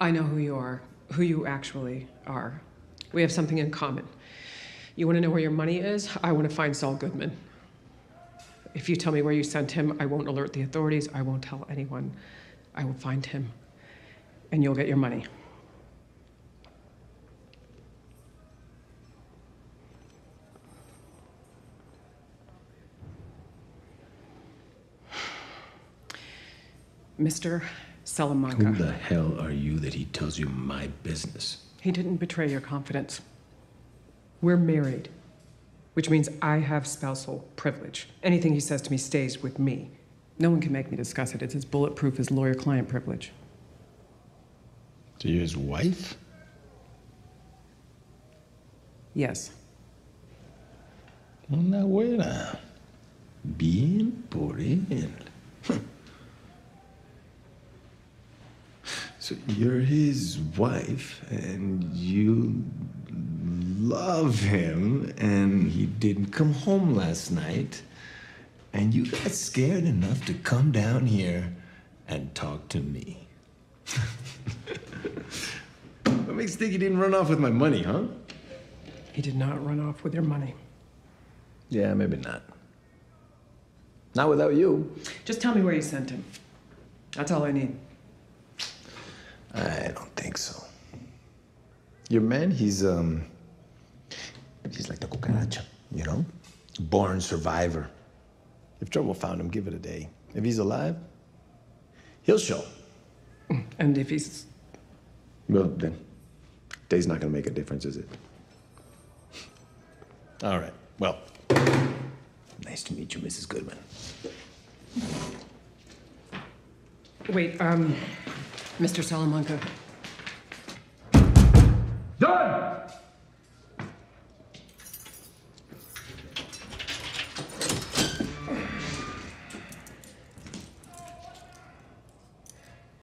I know who you are, who you actually are. We have something in common. You want to know where your money is? I want to find Saul Goodman. If you tell me where you sent him, I won't alert the authorities. I won't tell anyone. I will find him, and you'll get your money. Mr. Salamanca. Who the hell are you that he tells you my business? He didn't betray your confidence. We're married, which means I have spousal privilege. Anything he says to me stays with me. No one can make me discuss it. It's as bulletproof as lawyer client privilege. So you're his wife? Yes. Una buena. Bien por él. So you're his wife, and you love him, and he didn't come home last night, and you got scared enough to come down here and talk to me. what makes you think he didn't run off with my money, huh? He did not run off with your money. Yeah, maybe not. Not without you. Just tell me where you sent him. That's all I need. I don't think so. Your man, he's um he's like the cucaracha, you know? Born survivor. If trouble found him, give it a day. If he's alive, he'll show. And if he's. Well, then, day's not gonna make a difference, is it? All right. Well, nice to meet you, Mrs. Goodman. Wait, um, Mr. Salamanca. Done!